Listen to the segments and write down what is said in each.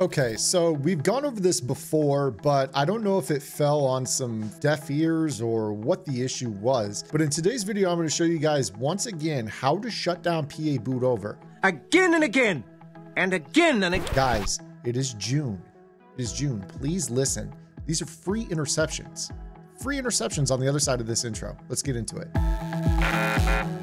Okay, so we've gone over this before, but I don't know if it fell on some deaf ears or what the issue was. But in today's video, I'm going to show you guys once again how to shut down PA boot over. Again and again, and again and again. Guys, it is June. It is June. Please listen. These are free interceptions. Free interceptions on the other side of this intro. Let's get into it.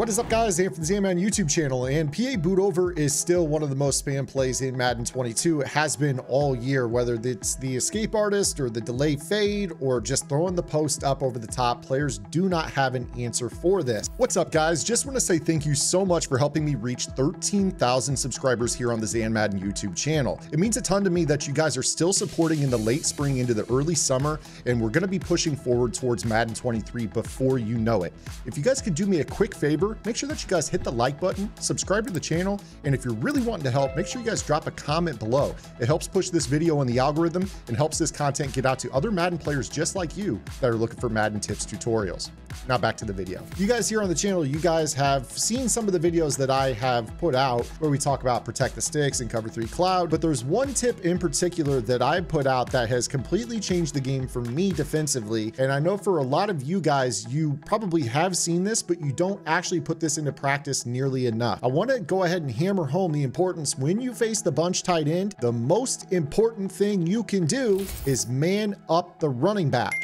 What is up guys, Zan from the Z-Man YouTube channel and PA boot over is still one of the most spam plays in Madden 22. It has been all year, whether it's the escape artist or the delay fade or just throwing the post up over the top, players do not have an answer for this. What's up guys, just want to say thank you so much for helping me reach 13,000 subscribers here on the Zan Madden YouTube channel. It means a ton to me that you guys are still supporting in the late spring into the early summer and we're going to be pushing forward towards Madden 23 before you know it. If you guys could do me a quick favor, make sure that you guys hit the like button, subscribe to the channel, and if you're really wanting to help, make sure you guys drop a comment below. It helps push this video in the algorithm and helps this content get out to other Madden players just like you that are looking for Madden tips tutorials. Now back to the video. You guys here on the channel, you guys have seen some of the videos that I have put out where we talk about protect the sticks and cover three cloud, but there's one tip in particular that I put out that has completely changed the game for me defensively. And I know for a lot of you guys, you probably have seen this, but you don't actually put this into practice nearly enough. I want to go ahead and hammer home the importance when you face the bunch tight end, the most important thing you can do is man up the running back.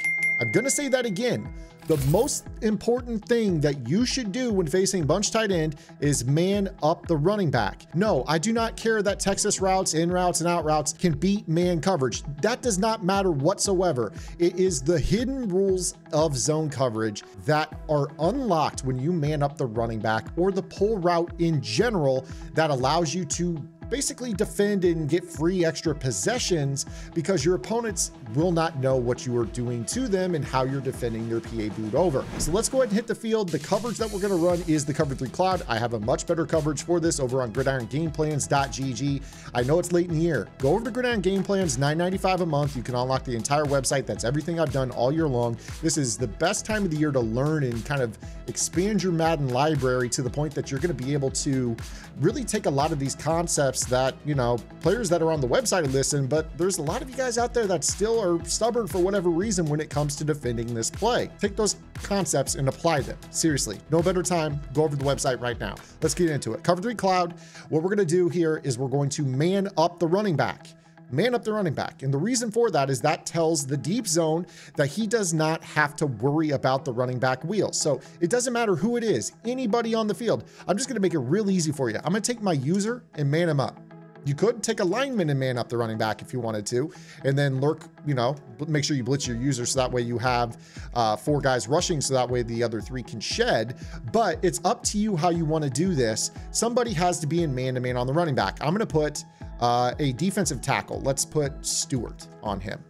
I'm going to say that again. The most important thing that you should do when facing bunch tight end is man up the running back. No, I do not care that Texas routes, in routes, and out routes can beat man coverage. That does not matter whatsoever. It is the hidden rules of zone coverage that are unlocked when you man up the running back or the pull route in general that allows you to basically defend and get free extra possessions because your opponents will not know what you are doing to them and how you're defending their PA boot over. So let's go ahead and hit the field. The coverage that we're going to run is the Cover 3 Cloud. I have a much better coverage for this over on gridirongameplans.gg. I know it's late in the year. Go over to Gridiron Game Plans, $9.95 a month. You can unlock the entire website. That's everything I've done all year long. This is the best time of the year to learn and kind of expand your Madden library to the point that you're going to be able to really take a lot of these concepts that, you know, players that are on the website listen, but there's a lot of you guys out there that still are stubborn for whatever reason when it comes to defending this play. Take those concepts and apply them. Seriously, no better time. Go over to the website right now. Let's get into it. Cover 3 Cloud, what we're going to do here is we're going to man up the running back man up the running back. And the reason for that is that tells the deep zone that he does not have to worry about the running back wheel. So it doesn't matter who it is, anybody on the field. I'm just going to make it real easy for you. I'm going to take my user and man him up. You could take a lineman and man up the running back if you wanted to, and then lurk, you know, make sure you blitz your user so that way you have uh, four guys rushing so that way the other three can shed. But it's up to you how you want to do this. Somebody has to be in man to man on the running back. I'm going to put uh, a defensive tackle. Let's put Stewart on him.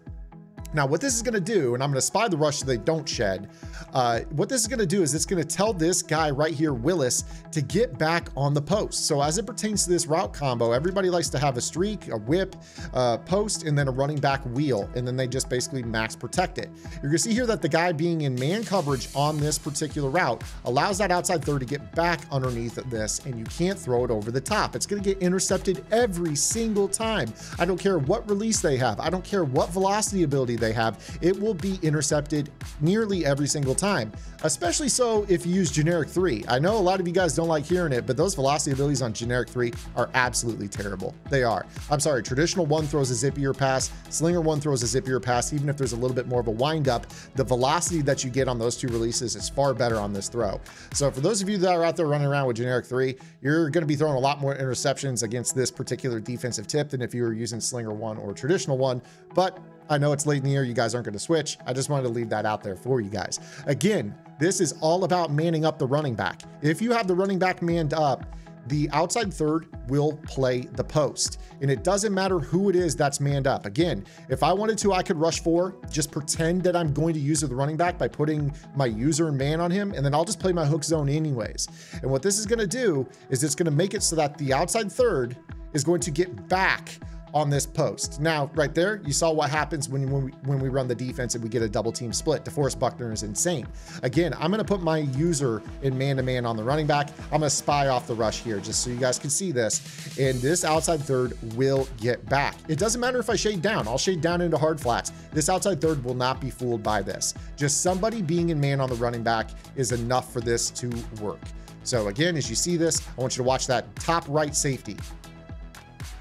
Now, what this is going to do, and I'm going to spy the rush so they don't shed. Uh, what this is going to do is it's going to tell this guy right here, Willis, to get back on the post. So as it pertains to this route combo, everybody likes to have a streak, a whip, a post, and then a running back wheel, and then they just basically max protect it. You're going to see here that the guy being in man coverage on this particular route allows that outside third to get back underneath this, and you can't throw it over the top. It's going to get intercepted every single time. I don't care what release they have. I don't care what velocity ability they have, it will be intercepted nearly every single time, especially so if you use generic 3. I know a lot of you guys don't like hearing it, but those velocity abilities on generic 3 are absolutely terrible. They are. I'm sorry, traditional 1 throws a zippier pass, Slinger 1 throws a zippier pass, even if there's a little bit more of a windup, the velocity that you get on those two releases is far better on this throw. So for those of you that are out there running around with generic 3, you're going to be throwing a lot more interceptions against this particular defensive tip than if you were using Slinger 1 or traditional 1, but I know it's late in the year. You guys aren't going to switch. I just wanted to leave that out there for you guys. Again, this is all about manning up the running back. If you have the running back manned up, the outside third will play the post. And it doesn't matter who it is that's manned up. Again, if I wanted to, I could rush four, just pretend that I'm going to use the running back by putting my user and man on him, and then I'll just play my hook zone anyways. And what this is gonna do is it's gonna make it so that the outside third is going to get back on this post. Now, right there, you saw what happens when, when, we, when we run the defense and we get a double team split. DeForest Buckner is insane. Again, I'm going to put my user in man-to-man -man on the running back. I'm going to spy off the rush here just so you guys can see this. And this outside third will get back. It doesn't matter if I shade down. I'll shade down into hard flats. This outside third will not be fooled by this. Just somebody being in man on the running back is enough for this to work. So again, as you see this, I want you to watch that top right safety.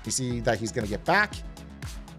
You see that he's going to get back,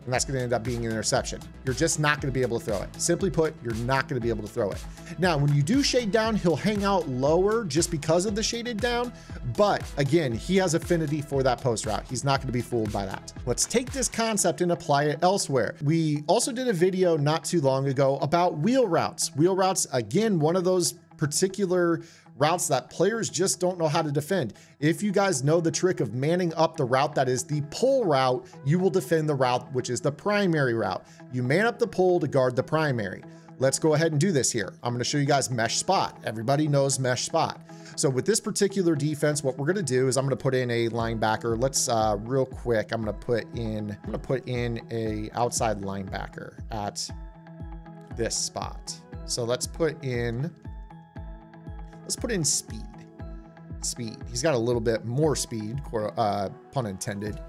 and that's going to end up being an interception. You're just not going to be able to throw it. Simply put, you're not going to be able to throw it. Now, when you do shade down, he'll hang out lower just because of the shaded down. But again, he has affinity for that post route. He's not going to be fooled by that. Let's take this concept and apply it elsewhere. We also did a video not too long ago about wheel routes. Wheel routes, again, one of those particular routes that players just don't know how to defend. If you guys know the trick of manning up the route that is the pull route, you will defend the route which is the primary route. You man up the pull to guard the primary. Let's go ahead and do this here. I'm going to show you guys mesh spot. Everybody knows mesh spot. So with this particular defense, what we're going to do is I'm going to put in a linebacker. Let's uh, real quick. I'm going to put in I'm going to put in a outside linebacker at this spot. So let's put in Let's put in speed. Speed. He's got a little bit more speed, uh, pun intended.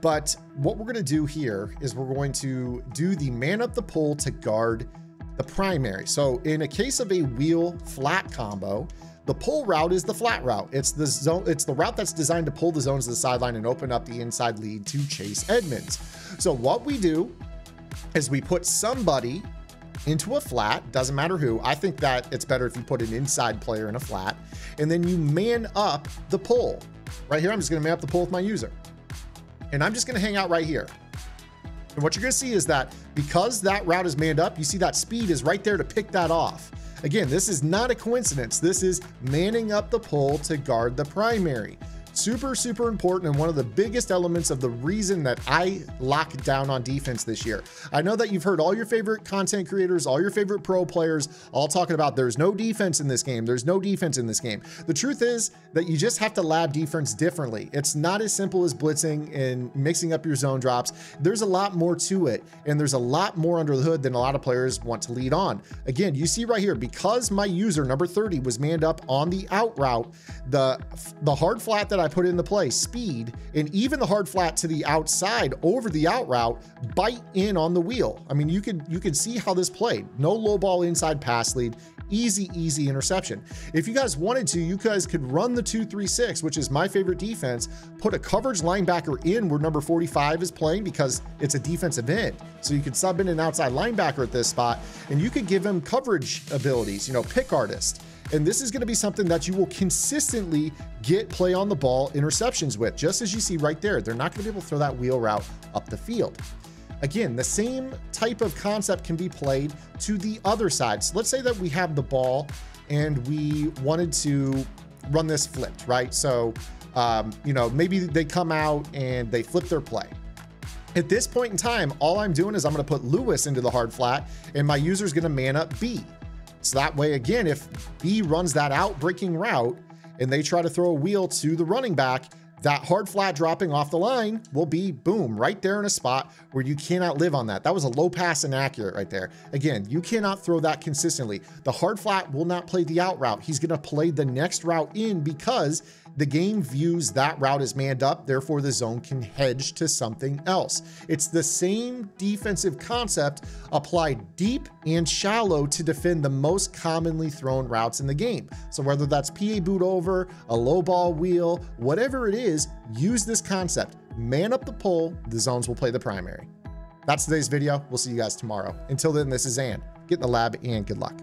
But what we're going to do here is we're going to do the man up the pole to guard the primary. So in a case of a wheel flat combo, the pull route is the flat route. It's the zone. It's the route that's designed to pull the zones to the sideline and open up the inside lead to Chase Edmonds. So what we do is we put somebody into a flat, doesn't matter who. I think that it's better if you put an inside player in a flat, and then you man up the pull. Right here, I'm just gonna man up the pull with my user. And I'm just gonna hang out right here. And what you're gonna see is that because that route is manned up, you see that speed is right there to pick that off. Again, this is not a coincidence. This is manning up the pull to guard the primary super, super important and one of the biggest elements of the reason that I locked down on defense this year. I know that you've heard all your favorite content creators, all your favorite pro players, all talking about there's no defense in this game. There's no defense in this game. The truth is that you just have to lab defense differently. It's not as simple as blitzing and mixing up your zone drops. There's a lot more to it, and there's a lot more under the hood than a lot of players want to lead on. Again, you see right here, because my user number 30 was manned up on the out route, the, the hard flat that I put into play, speed, and even the hard flat to the outside over the out route bite in on the wheel. I mean, you could you could see how this played. No low ball inside pass lead, easy, easy interception. If you guys wanted to, you guys could run the 2-3-6, which is my favorite defense, put a coverage linebacker in where number 45 is playing because it's a defensive end. So you could sub in an outside linebacker at this spot, and you could give him coverage abilities, you know, pick artist. And this is going to be something that you will consistently get play on the ball interceptions with, just as you see right there. They're not going to be able to throw that wheel route up the field. Again, the same type of concept can be played to the other side. So let's say that we have the ball and we wanted to run this flipped, right? So, um, you know, maybe they come out and they flip their play. At this point in time, all I'm doing is I'm going to put Lewis into the hard flat and my user is going to man up B. So that way, again, if B runs that out breaking route and they try to throw a wheel to the running back, that hard flat dropping off the line will be boom right there in a spot where you cannot live on that. That was a low pass inaccurate right there. Again, you cannot throw that consistently. The hard flat will not play the out route. He's going to play the next route in because the game views that route as manned up, therefore the zone can hedge to something else. It's the same defensive concept applied deep and shallow to defend the most commonly thrown routes in the game. So whether that's PA boot over, a low ball wheel, whatever it is, use this concept. Man up the pull, the zones will play the primary. That's today's video. We'll see you guys tomorrow. Until then, this is Zan. Get in the lab and good luck.